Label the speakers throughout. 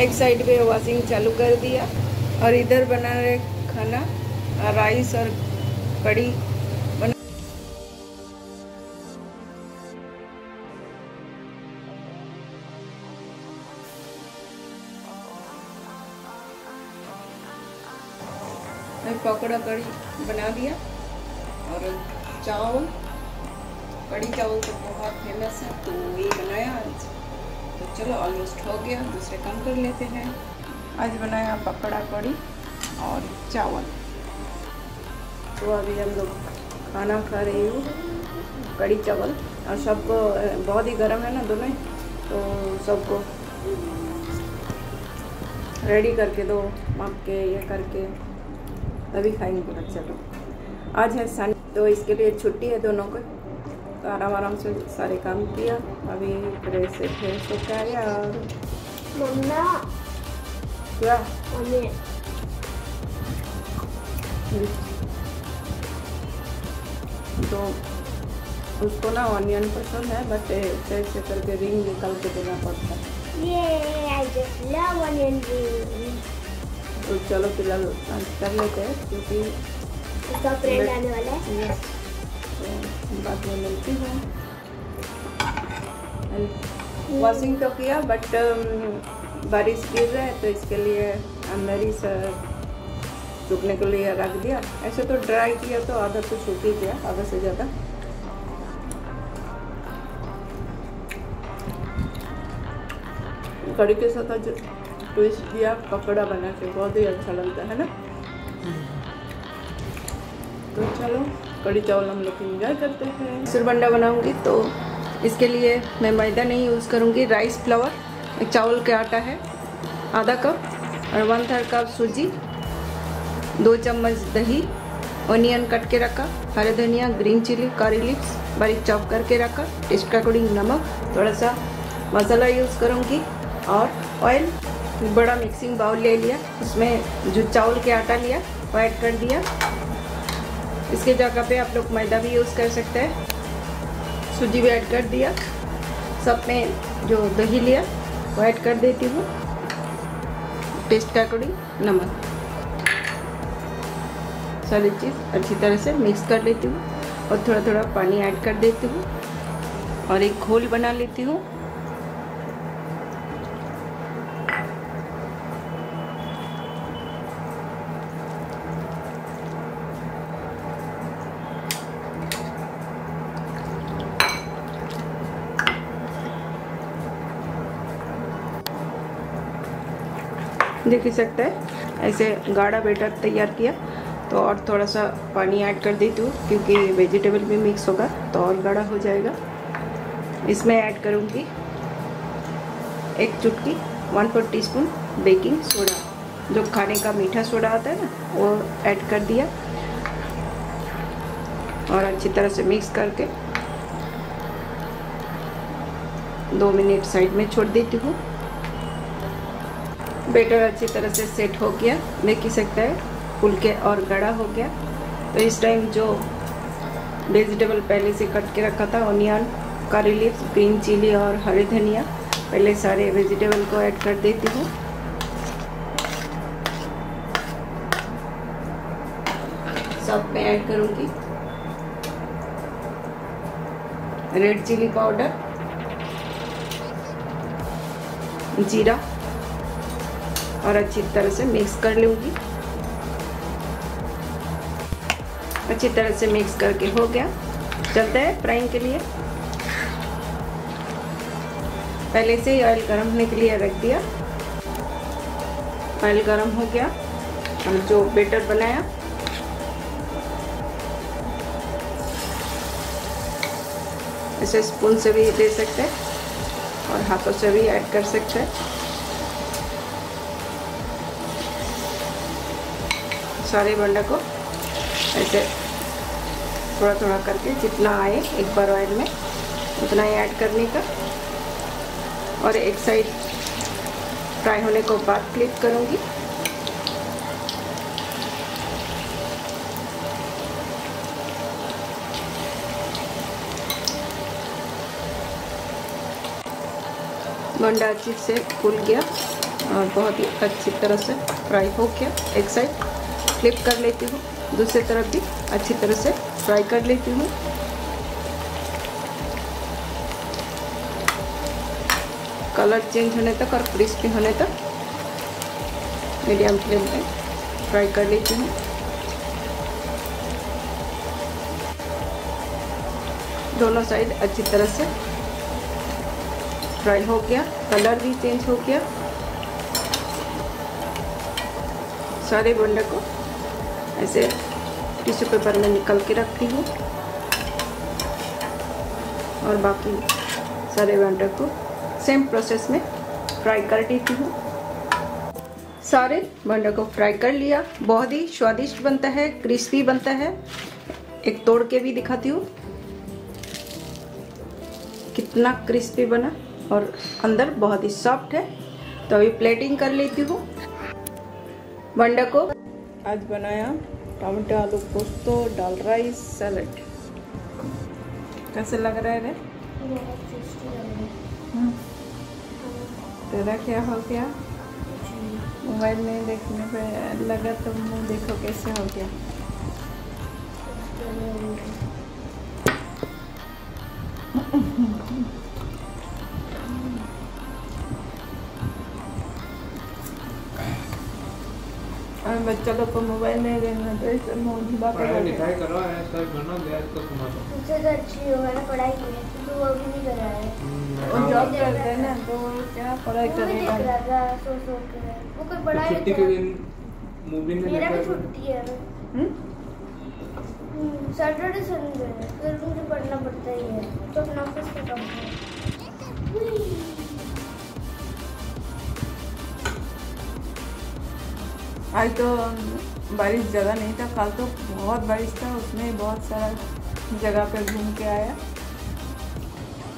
Speaker 1: एक साइड पे वॉशिंग चालू कर दिया और इधर बना रहे खाना राइस और कड़ी पकौड़ा कड़ी बना दिया और चावल। कड़ी चावल तो बहुत फ़ेमस है तो ये बनाया आज। तो चलो ऑलमोस्ट हो गया। दूसरे काम कर लेते हैं। आज बनाया पकौड़ा कड़ी और चावल। तो अभी हम लोग खाना खा रही हूँ, कड़ी चावल। और सबको, बहुत ही गर्म है ना दोनों। तो सबको रेडी करके दो माप के ये करके। तभी खाएँगे बच्चा लोग। आज है सन तो इसके लिए छुट्टी है दोनों को। तो आराम आराम से सारे काम किया। अभी फ्रेश से फ्रेश होकर आया और
Speaker 2: मम्मा।
Speaker 1: क्या? तो उसको ना ऑनियन पसंद है बट ऐसे करके रिंग निकाल के देना पड़ता है. तो चलो फ़िलहाल कर लेते हैं क्योंकि
Speaker 2: उसका फ्रेंड आने वाला है।
Speaker 1: तो बाद में मिलती हूँ वॉशिंग तो किया बट बारिश गिर रहा है तो इसके लिए अंदर ही सूखने के लिए रख दिया। ऐसे तो ड्राई किया तो आधा तो सूख ही गया, आधा से ज़्यादा। कड़ी के साथ आज ट्विस्ट दिया पकौड़ा बना के, बहुत ही अच्छा लगता है ना? तो चलो। कड़ी चावल हम लोग इंजॉय करते हैं। सिरबंडा बनाऊँगी तो इसके लिए मैं मैदा नहीं यूज़ करूँगी राइस फ्लावर एक चावल का आटा है, आधा कप और वन थर्ड कप सूजी, दो चम्मच दही ऑनियन कट के रखा, हरे धनिया ग्रीन चिली कारी लिप्स बारीक चॉप करके रखा टेस्ट का अकॉर्डिंग नमक, थोड़ा सा मसाला यूज़ करूँगी और ऑयल बड़ा मिक्सिंग बाउल ले लिया, उसमें जो चावल के आटा लिया वो ऐड कर दिया इसके जगह पे आप लोग मैदा भी यूज़ कर सकते हैं। सूजी भी ऐड कर दिया। सब में जो दही लिया, वो ऐड कर देती हूँ। टेस्ट का अकॉर्डिंग नमक। सारी चीज़ अच्छी तरह से मिक्स कर लेती हूँ और थोड़ा थोड़ा पानी ऐड कर देती हूँ। और एक घोल बना लेती हूँ। देख ही सकते हैं। ऐसे गाढ़ा बेटर तैयार किया तो और थोड़ा सा पानी ऐड कर देती हूँ, क्योंकि वेजिटेबल भी मिक्स होगा तो और गाढ़ा हो जाएगा। इसमें ऐड करूँगी एक चुटकी one four teaspoon baking soda, जो खाने का मीठा सोडा आता है ना, वो ऐड कर दिया। और अच्छी तरह से मिक्स करके दो मिनट साइड में छोड़ देती हूँ। बेटर अच्छी तरह से सेट हो गया, देख ही सकता है, फुल के और गड़ा हो गया। तो इस टाइम जो वेजिटेबल पहले से कट के रखा था ऑनियन करी लिप्स ग्रीन चिली और हरी धनिया, पहले सारे वेजिटेबल को ऐड कर देती हूँ। सब में ऐड करूँगी। रेड चिली पाउडर जीरा और अच्छी तरह से मिक्स कर लूँगी। अच्छी तरह से मिक्स करके हो गया। चलते हैं फ्राइंग के लिए। पहले से ही ऑयल गर्म होने के लिए रख दिया। ऑयल गर्म हो गया। हम जो बेटर बनाया। ऐसे स्पून से भी दे सकते हैं और हाथों से भी ऐड कर सकते हैं। सारे बंडा को ऐसे थोड़ा थोड़ा करके जितना आए एक बार ऑयल में, उतना ही ऐड करने का। और एक साइड फ्राई होने को बाद फ्लिप करूँगी। बंडा अच्छे से फूल गया और बहुत ही अच्छी तरह से फ्राई हो गया एक साइड फ्लिप कर लेती हूँ। दूसरी तरफ़ भी अच्छी तरह से फ्राई कर लेती हूँ। कलर चेंज होने तक और क्रिस्पी होने तक मीडियम फ्लेम पे फ्राई कर लेती हूँ। दोनों साइड अच्छी तरह से फ्राई हो गया। कलर भी चेंज हो गया। सारे बंडे को ऐसे टिश्यू पेपर में निकल के रखती हूँ। और बाकी सारे बंडे को सेम प्रोसेस में फ्राई कर देती हूँ। सारे बंडे को फ्राई कर लिया। बहुत ही स्वादिष्ट बनता है क्रिस्पी बनता है। एक तोड़ के भी दिखाती हूँ। कितना क्रिस्पी बना और अंदर बहुत ही सॉफ्ट है। तो अभी प्लेटिंग कर लेती हूँ। बंडा को आज बनाया टमाटो आलू पोस्तो डाल राइस सैलड। कैसे लग रहा है रे? हम्म। तेरा क्या हो गया? मोबाइल नहीं देखने पे लगा तो मुँह देखो कैसे हो गया। बच्चा लोग को मोबाइल नहीं देना तो इसे कर
Speaker 3: पढ़ाई लिखाई करो ऐसा बनो गैस को सुना दो।
Speaker 2: तुझसे तो अच्छी हो मैंने पढ़ाई की है तो वो भी नहीं कर रहा। है
Speaker 3: हाँ,
Speaker 1: जॉब करते
Speaker 2: रहा
Speaker 1: हैं ना तो क्या पढ़ाई करेगा
Speaker 2: रहा था सो सो के। वो कोई
Speaker 3: तो
Speaker 2: पढ़ाई
Speaker 3: छुट्टी के दिन मूवी में
Speaker 2: मेरा भी छुट्टी है
Speaker 1: हम्म?
Speaker 2: सैटरडे संडे फिर मुझे पढ़ना पड़ता ही है तो अपना ऑफ़िस का काम है
Speaker 1: आज तो बारिश ज़्यादा नहीं था कल तो बहुत बारिश था उसमें बहुत सारा जगह पे घूम के आया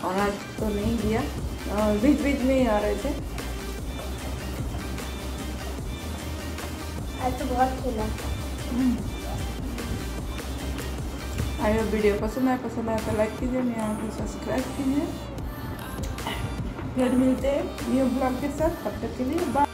Speaker 1: और आज तो नहीं दिया। और बीच बीच में ही आ रहे थे।
Speaker 2: आज तो बहुत खेला।
Speaker 1: आइए वीडियो पसंद आए पसंद आए तो लाइक कीजिए मेरे यहाँ को सब्सक्राइब कीजिए। फिर मिलते हैं न्यू ब्लॉग के साथ तब तक के लिए बाय